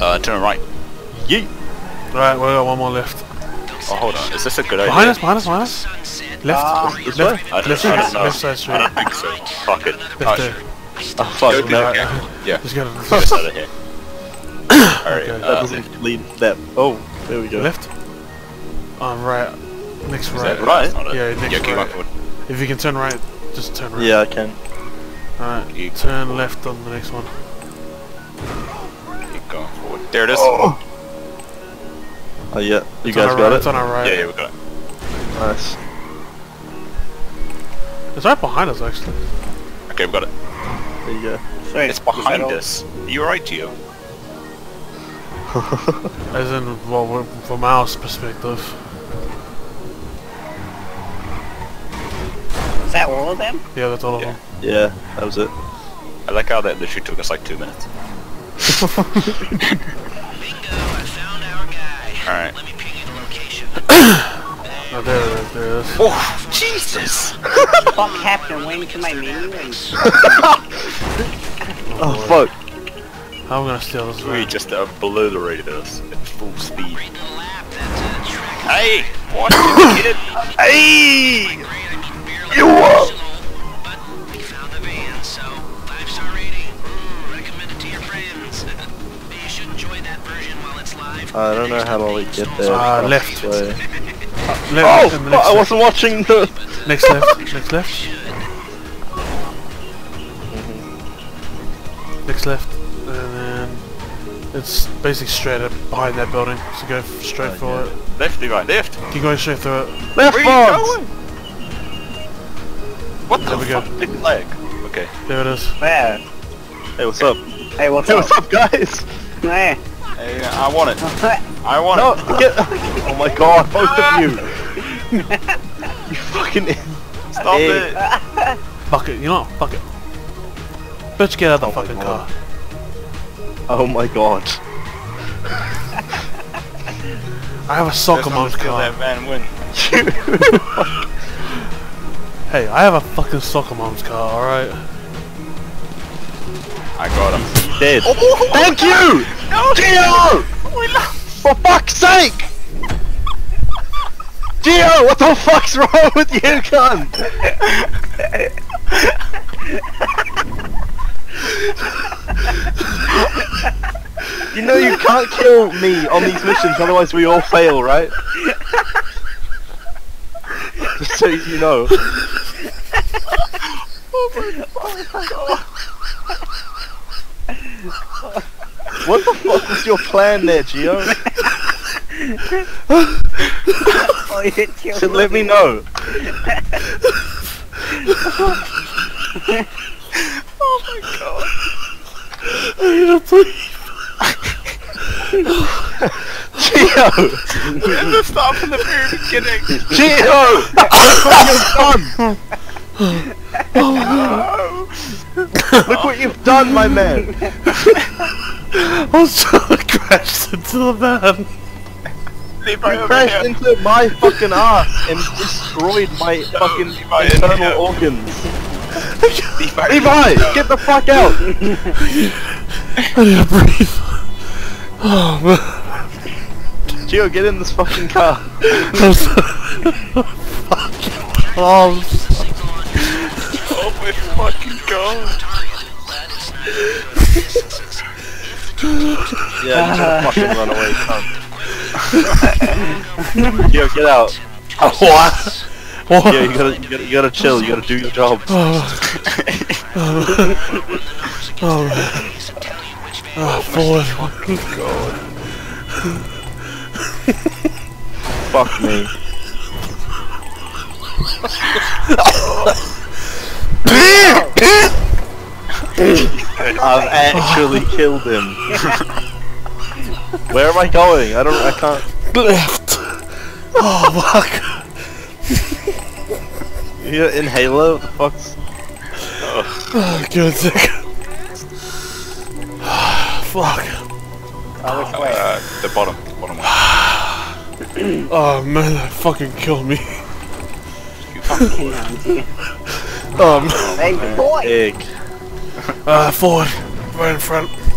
Uh, turn right. Yeet. Right, we got one more left. Oh, hold on. Is this a good idea? Behind us, behind us, behind us. Left. Ah, left. this way? I don't, Left I don't side, know. left side I don't think so. Fuck it. Left Oh, there. Oh fuck, no. it. Yeah. Just get Get out of here. Alright, Okay. That uh, doesn't lead that. Oh, there we go. Left. On right. Next is right. that right? Yeah, next yeah, keep right. If you can turn right, just turn right. Yeah, I can. Alright. You- Turn left on the next one. Keep going forward. There it is. Oh, oh yeah, you It's guys got right, it. It's on our right. Yeah, yeah, we got it. Nice. It's right behind us actually. Okay, we got it. There you go. Sweet. It's behind Is that us. You're right, Gio. As in, well, we're- from our perspective. Is that all of them? Yeah, that's all of Yeah. them. Yeah, that was it. I like how that literally took us like two minutes. Alright. Oh, there it is. There it is. Oh, Jesus! Fuck happened? Went into my menu and Oh fuck. I'm gonna steal this We just obliterated us at full speed. Hey! Watch it, kid! Hey! You? I don't know how to get there. Ah, from left. this way. Left, Oh, and the next I wasn't watching the. Next left. Next left. Next left. And then it's basically straight up behind that building. So go straight Okay. for it. Left, right, left. Keep going straight through it. Left Where are you going? What the There we go. fuck? Big leg. Okay. There it is. where? Hey, what's up? Hey, what's Hey, up? what's up, guys? Where? Hey, I want it. I want No, it. get. Oh my god, both of you! you fucking. Stop Hey. it. Fuck it. You know what? Fuck it. Bitch, get out of the Oh my fucking God. car. Oh my god. I have a soccer Let's mom's car. that van win. Hey, I have a fucking soccer mom's car, alright? I got him. Dead. Oh, oh, oh, Thank you! Gio! For fuck's sake! Gio, what the fuck's wrong with you, cunt? you know you can't kill me on these missions, otherwise we all fail, right? Just so you know. Oh What the fuck was your plan there, Gio? Oh, you killed So let me know. I need a breathe. Gio! Stop from the very beginning. Gio! Oh, Look what you've done! Look what you've done, my man! I was trying to crash into the van. Leave You crashed here. into my fucking ass and destroyed my fucking Levi, internal organs. Right Levi, get the fuck out! I need a breathe. Oh man. Gio, get in this fucking car. Oh, I'm so fucking arms. Oh my fucking god. Yeah, you gotta fucking run away, cunt. Gio, get out. What? What? Yeah, you gotta, you gotta, you gotta chill. You gotta do your job. Oh, man. Oh, oh forward. Fuck me. I've actually killed him. Where am I going? I don't. I can't. Left. Oh, fuck. You in Halo? What the fuck's? Oh, good sick. Fuck. Oh, which way? Uh, the bottom. The Bottom one. Oh man, that fucking killed me. Fucking auntie. Um, Hey, boy! Egg. Uh, forward, right in front.